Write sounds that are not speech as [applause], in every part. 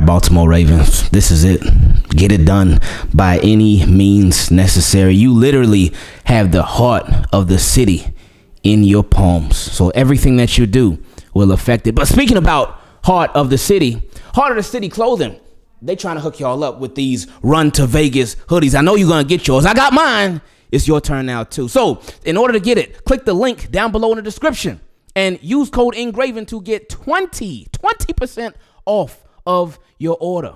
Baltimore Ravens, this is it. Get it done by any means necessary. You literally have the heart of the city in your palms. So everything that you do will affect it. But speaking about heart of the city, heart of the city clothing, they trying to hook y'all up with these run to Vegas hoodies. I know you're gonna get yours. I got mine. It's your turn now too. So in order to get it, click the link down below in the description and use code Ingraven to get 20, 20% off of your order.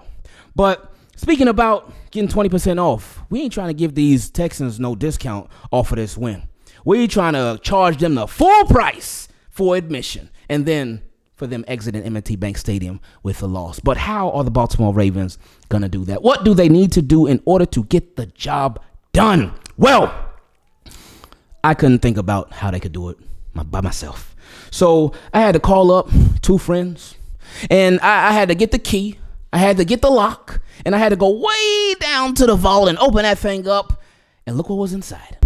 But speaking about getting 20% off, we ain't trying to give these Texans no discount off of this win. We trying to charge them the full price for admission and then for them exiting M&T Bank Stadium with a loss. But how are the Baltimore Ravens going to do that? What do they need to do in order to get the job done? Well, I couldn't think about how they could do it by myself. So I had to call up two friends and I, I had to get the key. I had to get the lock and I had to go way down to the vault and open that thing up. And look what was inside.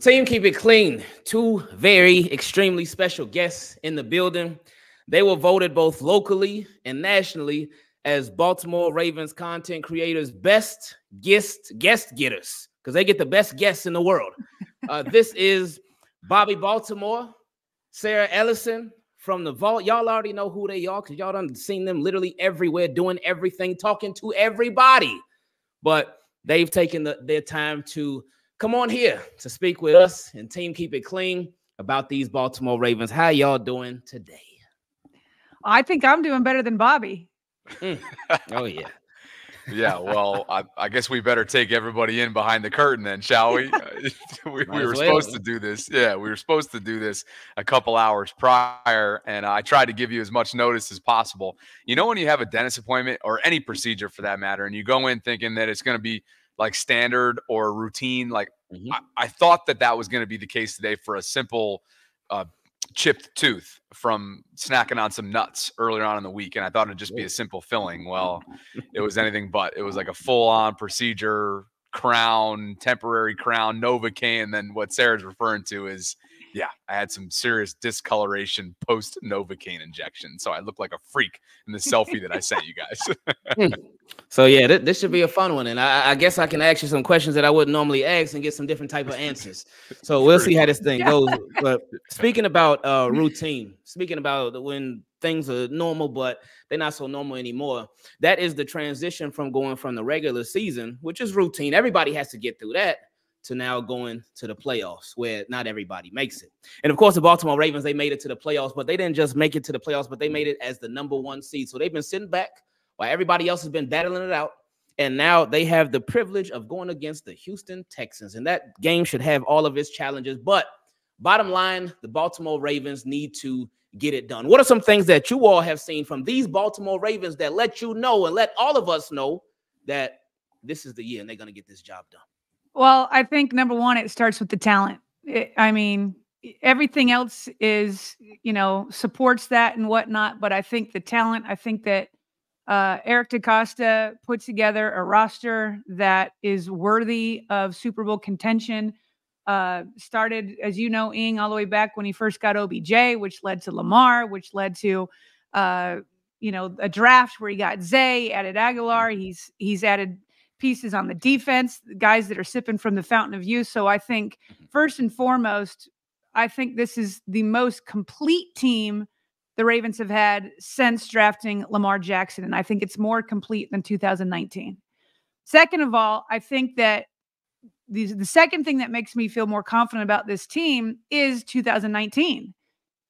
Team Keep It Clean, two very extremely special guests in the building. They were voted both locally and nationally as Baltimore Ravens content creators' best guest guest getters because they get the best guests in the world. Uh, [laughs] this is Bobby Baltimore, Sarah Ellison from the Vault. Y'all already know who they are because y'all done seen them literally everywhere, doing everything, talking to everybody. But they've taken the, their time to come on here to speak with us and team keep it clean about these Baltimore Ravens. How y'all doing today? I think I'm doing better than Bobby. Mm. Oh yeah. yeah, well, I, I, guess we better take everybody in behind the curtain then, shall we? [laughs] [laughs] we, we were supposed to do this. Yeah, we were supposed to do this a couple hours prior, and I tried to give you as much notice as possible. You know, when you have a dentist appointment or any procedure for that matter, and you go in thinking that it's going to be like standard or routine. Like mm-hmm. I, I, thought that that was going to be the case today for a simple uh, chipped tooth from snacking on some nuts earlier on in the week, and I thought it'd just be a simple filling. Well, it was [laughs] anything but. It was like a full on procedure, crown, temporary crown, Novocaine, and then what Sarah's referring to is yeah, I had some serious discoloration post Novocaine injection. So I look like a freak in the selfie that I sent you guys. [laughs] Hmm. so yeah, th- this should be a fun one. And I-, I, guess I can ask you some questions that I wouldn't normally ask and get some different type of [laughs] answers. So we'll see how this thing goes. But [laughs] speaking about uh, routine, speaking about when things are normal, but they're not so normal anymore. That is the transition from going from the regular season, which is routine. Everybody has to get through that to now going to the playoffs where not everybody makes it. And of course, the Baltimore Ravens, they made it to the playoffs, but they didn't just make it to the playoffs, but they made it as the number one seed. So they've been sitting back while everybody else has been battling it out. And now they have the privilege of going against the Houston Texans. And that game should have all of its challenges. But bottom line, the Baltimore Ravens need to get it done. What are some things that you all have seen from these Baltimore Ravens that let you know and let all of us know that this is the year and they're going to get this job done? Well, I think number one, it starts with the talent. It, I mean, everything else is, you know, supports that and whatnot. But I think the talent, I think that uh, Eric DeCosta put together a roster that is worthy of Super Bowl contention. Uh, started, as you know, Ing all the way back when he first got OBJ, which led to Lamar, which led to, uh, you know, a draft where he got Zay, added Agholor. He's he's added pieces on the defense, guys that are sipping from the fountain of youth. So I think mm-hmm. first and foremost, I think this is the most complete team the Ravens have had since drafting Lamar Jackson. And I think it's more complete than 2019. Second of all, I think that the, the second thing that makes me feel more confident about this team is 2019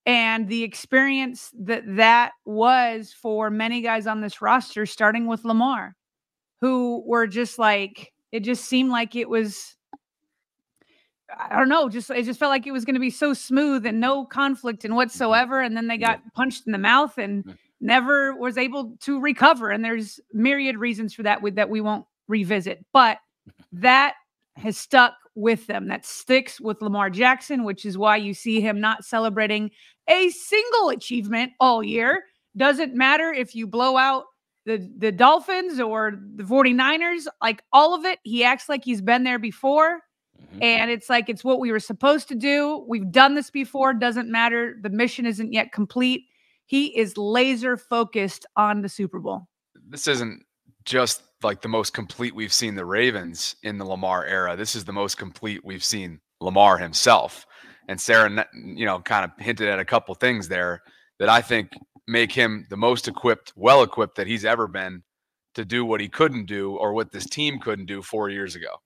and the experience that that was for many guys on this roster, starting with Lamar who were just like it just seemed like it was I don't know, just it just felt like it was going to be so smooth and no conflict mm-hmm. whatsoever. And then they got yeah. punched in the mouth and mm. never was able to recover. And there's myriad reasons for that with that we won't revisit. But [laughs] that has stuck with them. That sticks with Lamar Jackson, which is why you see him not celebrating a single achievement all year Doesn't matter if you blow out the the Dolphins or the 49ers, like all of it, he acts like he's been there before. Mm-hmm. And it's like it's what we were supposed to do. We've done this before, doesn't matter. The mission isn't yet complete. He is laser focused on the Super Bowl. This isn't just like the most complete we've seen the Ravens in the Lamar era. This is the most complete we've seen Lamar himself. And Sarah, you know, kind of hinted at a couple things there that I think make him the most equipped, well equipped that he's ever been to do what he couldn't do or what this team couldn't do four years ago.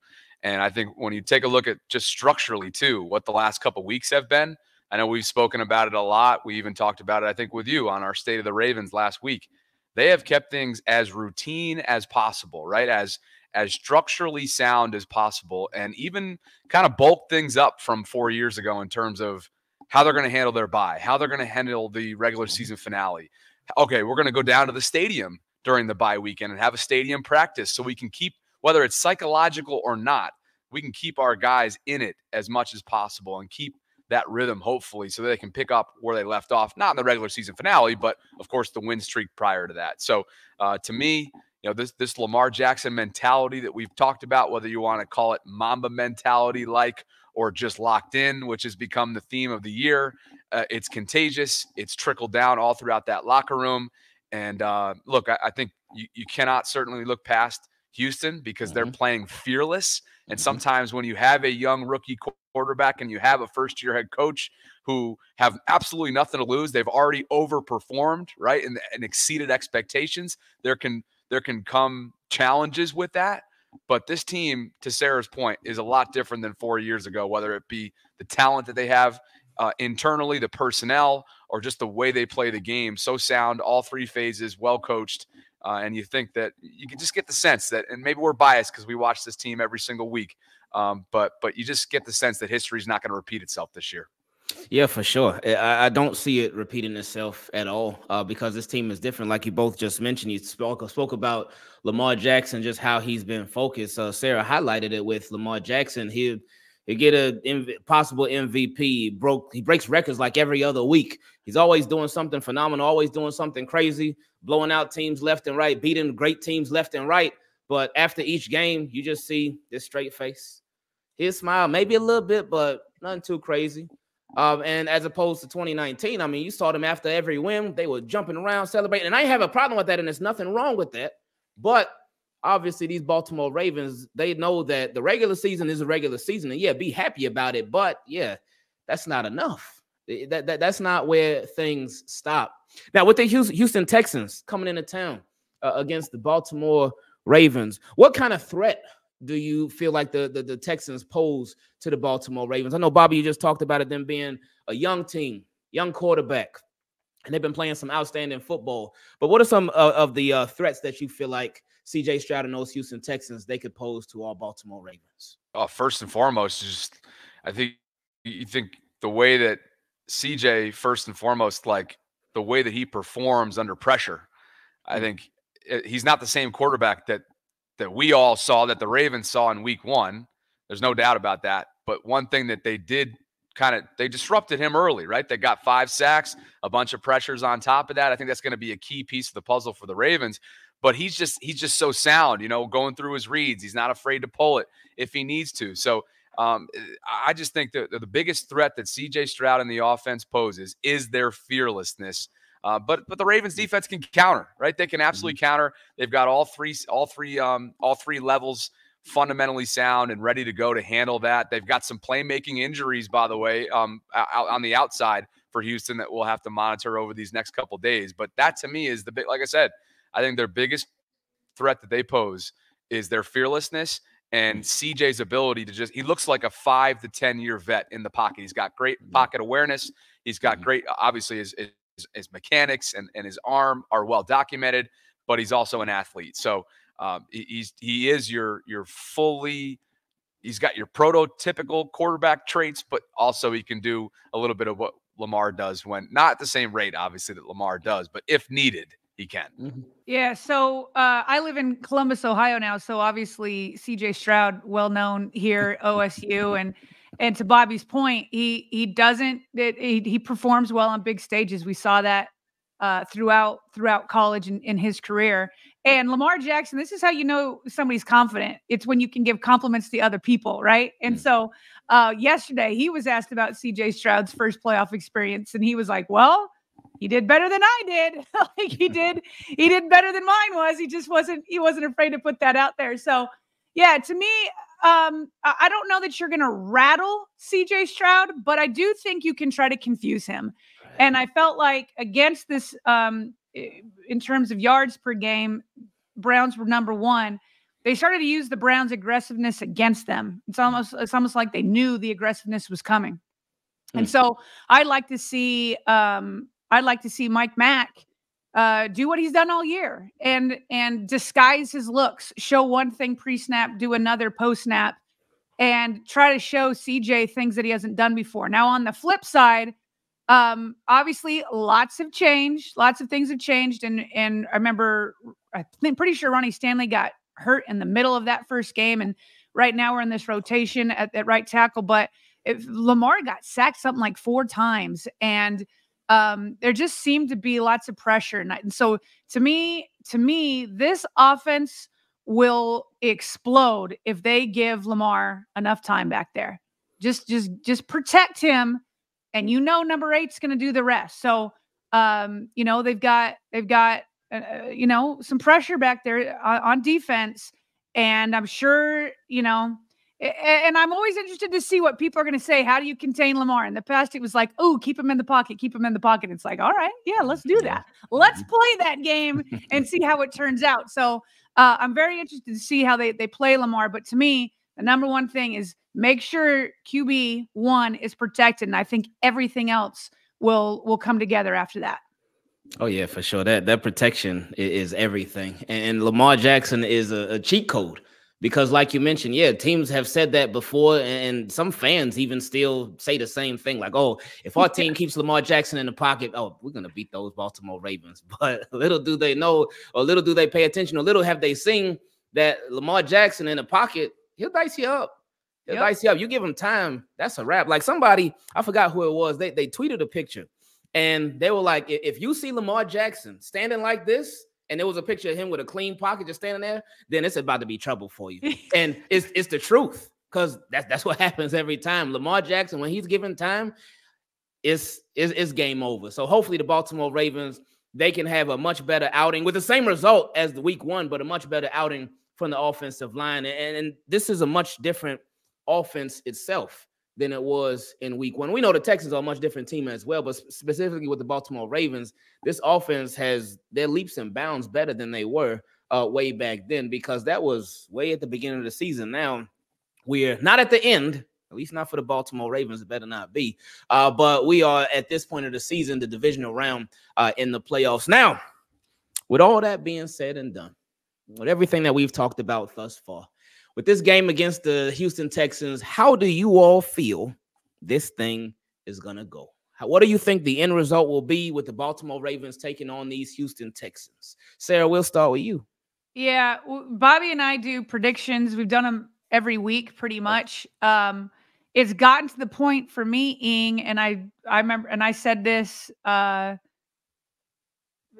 And I think when you take a look at just structurally too, what the last couple weeks have been, I know we've spoken about it a lot. We even talked about it, I think, with you on our State of the Ravens last week. They have kept things as routine as possible, right? As as structurally sound as possible, and even kind of bulk things up from four years ago in terms of how they're going to handle their bye, how they're going to handle the regular season finale. Okay, we're going to go down to the stadium during the bye weekend and have a stadium practice so we can keep whether it's psychological or not, we can keep our guys in it as much as possible and keep that rhythm, hopefully, so they can pick up where they left off, not in the regular season finale, but of course the win streak prior to that. So uh, to me, you know, this this Lamar Jackson mentality that we've talked about, whether you want to call it Mamba mentality like or just locked in, which has become the theme of the year. Uh, it's contagious. It's trickled down all throughout that locker room. And uh, look, I, I think you, you cannot certainly look past Houston because mm-hmm. they're playing fearless. And mm-hmm. sometimes when you have a young rookie quarterback and you have a first year head coach who have absolutely nothing to lose, they've already overperformed, right? And, and exceeded expectations. There can there can come challenges with that. But this team, to Sarah's point, is a lot different than four years ago, whether it be the talent that they have uh, internally, the personnel, or just the way they play the game. So sound, all three phases, well coached. Uh, and you think that you can just get the sense that, and maybe we're biased because we watch this team every single week, um, but but you just get the sense that history is not going to repeat itself this year. Yeah, for sure. I, I, don't see it repeating itself at all uh, because this team is different. Like you both just mentioned, you spoke spoke about Lamar Jackson, just how he's been focused. Uh, Sarah highlighted it with Lamar Jackson. He he get a MV, possible MVP. Broke he breaks records like every other week. He's always doing something phenomenal, always doing something crazy, blowing out teams left and right, beating great teams left and right. But after each game, you just see this straight face, his smile, maybe a little bit, but nothing too crazy. Um, and as opposed to 2019, I mean, you saw them after every win, they were jumping around, celebrating. And I have a problem with that, and there's nothing wrong with that. But obviously these Baltimore Ravens, they know that the regular season is a regular season, and yeah, be happy about it. But yeah, that's not enough. That, that that's not where things stop. Now with the Houston Texans coming into town uh, against the Baltimore Ravens, what kind of threat do you feel like the, the, the Texans pose to the Baltimore Ravens? I know Bobby, you just talked about it, them being a young team, young quarterback, and they've been playing some outstanding football. But what are some uh, of the uh, threats that you feel like CJ Stroud and those Houston Texans they could pose to all Baltimore Ravens? Oh, first and foremost, just I think you think the way that CJ first and foremost, like the way that he performs under pressure, I mm-hmm. think eh, he's not the same quarterback that that we all saw that the Ravens saw in Week One. There's no doubt about that. But one thing that they did kind of they disrupted him early, right? They got five sacks, a bunch of pressures on top of that. I think that's going to be a key piece of the puzzle for the Ravens but he's just he's just so sound, you know, going through his reads. He's not afraid to pull it if he needs to. So um, I just think that the biggest threat that CJ Stroud and the offense poses is their fearlessness. Uh, but but the Ravens defense can counter, right? They can absolutely mm-hmm. counter. They've got all three all three um, all three levels fundamentally sound and ready to go to handle that. They've got some playmaking injuries, by the way, um, out on the outside for Houston that we'll have to monitor over these next couple days. But that to me is the big, like I said, I think their biggest threat that they pose is their fearlessness and CJ's ability to just he looks like a 5 to 10 year vet in the pocket. He's got great mm-hmm. pocket awareness. He's got mm-hmm. great obviously his his, his mechanics and, and his arm are well documented, but he's also an athlete. So um, he's he is your your fully he's got your prototypical quarterback traits, but also he can do a little bit of what Lamar does when not at the same rate, obviously, that Lamar does, but if needed, he can. Mm-hmm. Yeah. So uh, I live in Columbus, Ohio now. So obviously CJ Stroud, well known here, OSU, and and to Bobby's point, he he doesn't it, he he performs well on big stages. We saw that uh, throughout throughout college and in his career. And Lamar Jackson, this is how you know somebody's confident. It's when you can give compliments to other people, right? And mm. so uh, yesterday he was asked about CJ Stroud's first playoff experience, and he was like, "Well, he did better than I did. [laughs] like he [laughs] did, he did better than mine was. He just wasn't he wasn't afraid to put that out there. So yeah, to me, um, I don't know that you're gonna rattle CJ Stroud, but I do think you can try to confuse him. And I felt like against this, um, in terms of yards per game, Browns were number one. They started to use the Browns' aggressiveness against them. It's almost it's almost like they knew the aggressiveness was coming. And hmm. so I'd like to see um, I'd like to see Mike Mack uh, do what he's done all year and and disguise his looks, show one thing pre-snap, do another post-snap, and try to show CJ things that he hasn't done before. Now, on the flip side, um, obviously lots have changed, lots of things have changed, and and I remember I think pretty sure Ronnie Stanley got hurt in the middle of that first game, and right now we're in this rotation at, at right tackle, but if Lamar got sacked something like four times and um, there just seemed to be lots of pressure. And so to me, to me, this offense will explode if they give Lamar enough time back there. Just, just, just protect him, and you know number eight's to do the rest. So, um, you know they've got they've got uh, uh you know some pressure back there on, on defense, and I'm sure you know and I'm always interested to see what people are going to say. How do you contain Lamar? In the past, it was like, oh, keep him in the pocket, keep him in the pocket. It's like, all right, yeah, let's do that. Let's mm-hmm. play that game and see how it turns out. So uh, I'm very interested to see how they, they play Lamar. But to me, the number one thing is make sure QB one is protected. And I think everything else will will come together after that. Oh yeah, for sure. That that protection is, is everything. And Lamar Jackson is a, a cheat code because like you mentioned yeah teams have said that before and some fans even still say the same thing like oh if our team [laughs] keeps lamar jackson in the pocket oh we're gonna beat those baltimore ravens. [laughs] But little do they know or little do they pay attention or little have they seen that lamar jackson in the pocket he'll dice you up. He'll yep. dice you up. You give him time that's a wrap. Like somebody i forgot who it was they, they tweeted a picture and they were like if you see lamar jackson standing like this and there was a picture of him with a clean pocket just standing there, then it's about to be trouble for you. [laughs] and it's it's the truth because that's that's what [laughs] happens every time. Lamar Jackson, when he's given time, it's, it's it's game over. So hopefully the Baltimore Ravens they can have a much better outing with the same result as the week one, but a much better outing from the offensive line. And, and this is a much different offense itself than it was in week one. We know the Texans are a much different team as well, but specifically with the Baltimore Ravens, this offense has their leaps and bounds better than they were uh, way back then because that was way at the beginning of the season. Now we're not at the end, at least not for the Baltimore Ravens. It better not be. Uh, but we are at this point of the season, the divisional round uh, in the playoffs. Now, with all that being said and done, with everything that we've talked about thus far, with this game against the Houston Texans, how do you all feel this thing is going to go? How, what do you think the end result will be with the Baltimore Ravens taking on these Houston Texans? Sarah, we'll start with you. Yeah, Bobby and I do predictions. We've done them every week pretty much. Um, it's gotten to the point for me, Ing, and I I remember and I said this uh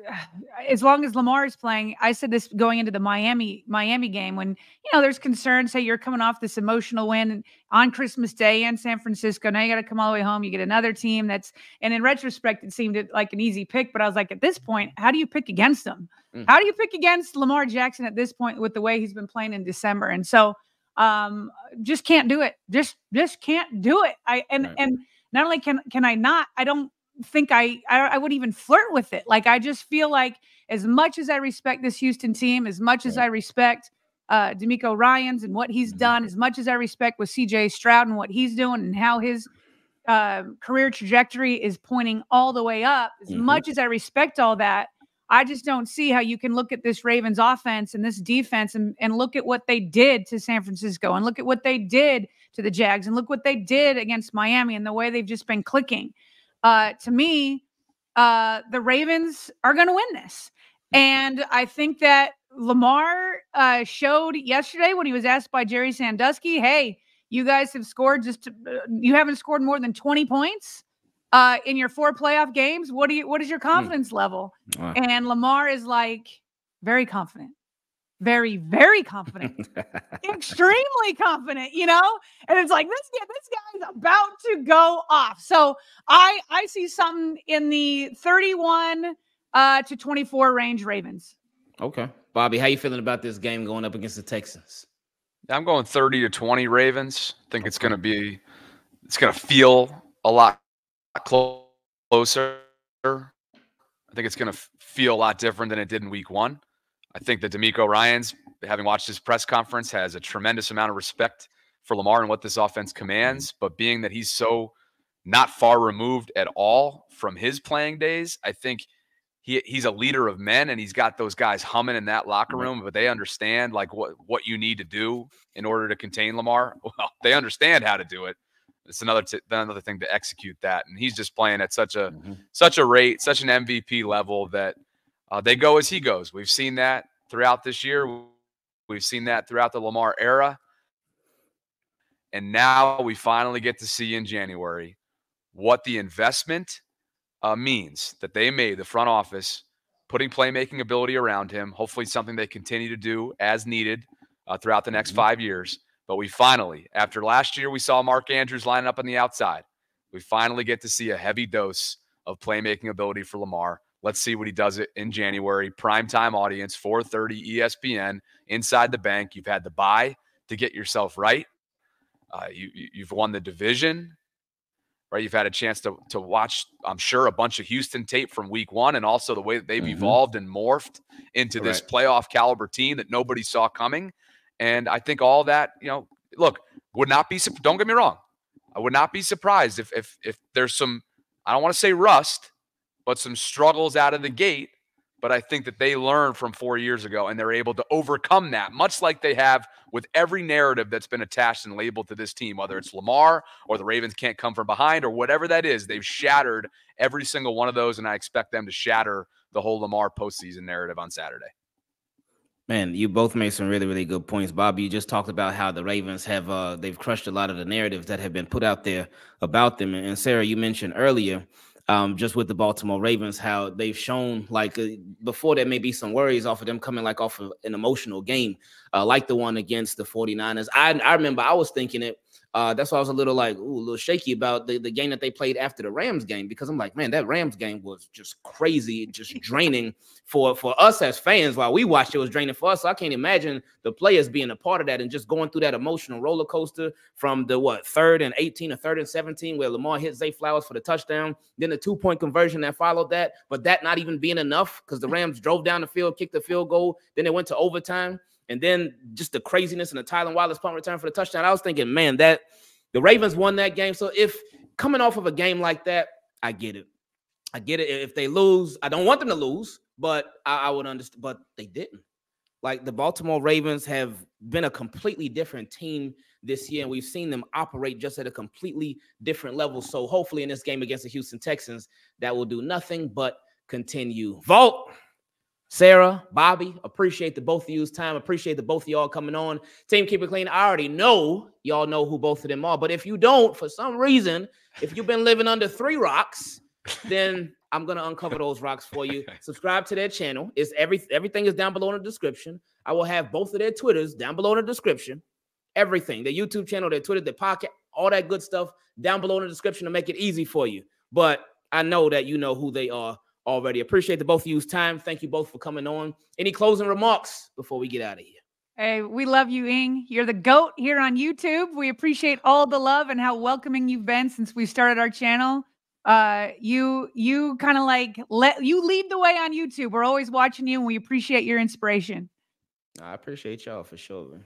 [sighs] as long as Lamar is playing, I said this going into the Miami Miami game when you know there's concerns. Say you're coming off this emotional win on Christmas Day in San Francisco. Now you got to come all the way home. You get another team that's, and in retrospect, it seemed like an easy pick. But I was like, at this point, how do you pick against them? Mm. How do you pick against Lamar Jackson at this point with the way he's been playing in December? And so, um, just can't do it. Just just can't do it. I and right. and not only can can I not, I don't think I, I I would even flirt with it. Like I just feel like as much as I respect this Houston team, as much as I respect uh DeMeco Ryans and what he's mm-hmm. done, as much as I respect with CJ Stroud and what he's doing and how his uh, career trajectory is pointing all the way up, as mm-hmm. much as I respect all that, I just don't see how you can look at this Ravens offense and this defense and, and look at what they did to San Francisco and look at what they did to the Jags and look what they did against Miami and the way they've just been clicking uh, to me, uh, the Ravens are going to win this. And I think that Lamar uh, showed yesterday when he was asked by Gerry Sandusky, hey, you guys have scored just, to, uh, you haven't scored more than 20 points uh, in your four playoff games, what do you what is your hmm. confidence mm. level? Wow. And Lamar is like very confident. Very, very confident, [laughs] extremely confident, you know, and it's like this guy, this guy's about to go off. So I I see something in the 31 uh, to 24 range Ravens. Okay. Bobby, how you feeling about this game going up against the Texans? I'm going 30 to 20 Ravens. I think okay. it's going to be it's going to feel a lot closer. I think it's going to feel a lot different than it did in week 1. I think that DeMeco Ryans, having watched his press conference, has a tremendous amount of respect for Lamar and what this offense commands, but being that he's so not far removed at all from his playing days, I think he he's a leader of men and he's got those guys humming in that locker room, but they understand like what what you need to do in order to contain Lamar. [laughs] Well, they understand how to do it. It's another t- another thing to execute that, and he's just playing at such a mm-hmm. such a rate, such an MVP level that uh, they go as he goes. We've seen that throughout this year. We've seen that throughout the Lamar era, and now we finally get to see in January what the investment uh, means that they made, the front office, putting playmaking ability around him. Hopefully, something they continue to do as needed uh, throughout the next mm-hmm. five years. But we finally, after last year, we saw Mark Andrews lining up on the outside. We finally get to see a heavy dose of playmaking ability for Lamar. Let's see what he does it in January. Primetime audience, 4:30 ESPN, inside the bank. You've had the bye to get yourself right. Uh, you, you've won the division right? You've had a chance to to watch, I'm sure, a bunch of Houston tape from week one, and also the way that they've mm-hmm. evolved and morphed into this playoff caliber team that nobody saw coming. And I think all that, you know, look, would not be. Don't get me wrong, I would not be surprised if if if there's some, I don't want to say rust, but some struggles out of the gate. But I think that they learned from four years ago and they're able to overcome that, much like they have with every narrative that's been attached and labeled to this team, whether it's Lamar or the Ravens can't come from behind or whatever that is. They've shattered every single one of those, and I expect them to shatter the whole Lamar postseason narrative on Saturday. Man, you both made some really, really good points. Bob, you just talked about how the Ravens have uh they've crushed a lot of the narratives that have been put out there about them. And Sarah, you mentioned earlier um, just with the Baltimore Ravens, how they've shown like uh, before there may be some worries off of them coming like off of an emotional game, uh, like the one against the 49ers. I, I remember I was thinking it uh, that's why I was a little like, ooh, a little shaky about the, the game that they played after the Rams game because I'm like, man, that Rams game was just crazy, just [laughs] draining for for us as fans. While we watched, it was draining for us. So I can't imagine the players being a part of that and just going through that emotional roller coaster from the what third and 18 or third and 17, where Lamar hit Zay Flowers for the touchdown, then the two point conversion that followed that, but that not even being enough because the Rams drove down the field, kicked the field goal, then they went to overtime. And then just the craziness and the Tylan Wallace punt return for the touchdown. I was thinking, man, that the Ravens won that game. So if coming off of a game like that, I get it. I get it. If they lose, I don't want them to lose, but I, I would understand. But they didn't. Like the Baltimore Ravens have been a completely different team this year, and we've seen them operate just at a completely different level. So hopefully, in this game against the Houston Texans, that will do nothing but continue. Vault. Sarah, Bobby, appreciate the both of you's time. Appreciate the both of y'all coming on. Team Keep It Clean. I already know y'all know who both of them are. But if you don't, for some reason, if you've been living under three rocks, then I'm gonna uncover those rocks for you. [laughs] Subscribe to their channel. It's every everything is down below in the description. I will have both of their Twitters down below in the description. Everything, their YouTube channel, their Twitter, their podcast, all that good stuff down below in the description to make it easy for you. But I know that you know who they are already. Appreciate the both of you's time. Thank you both for coming on. Any closing remarks before we get out of here? Hey, we love you, Ing. You're the GOAT here on YouTube. We appreciate all the love and how welcoming you've been since we started our channel. Uh, you you kind of like let you lead the way on YouTube. We're always watching you and we appreciate your inspiration. I appreciate y'all for sure.